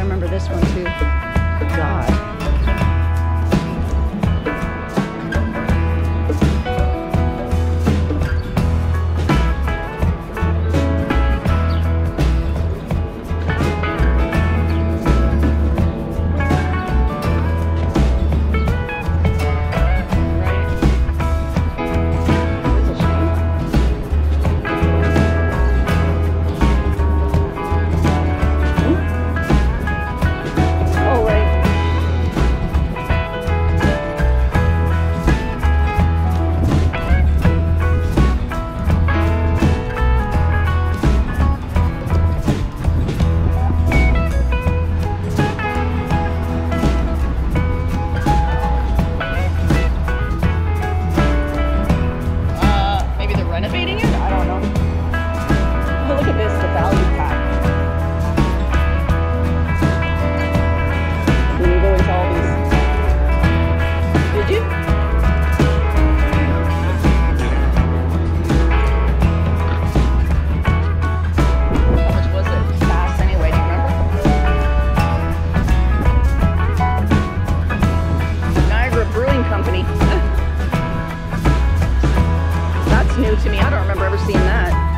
I remember this one too. to me. I don't remember ever seeing that.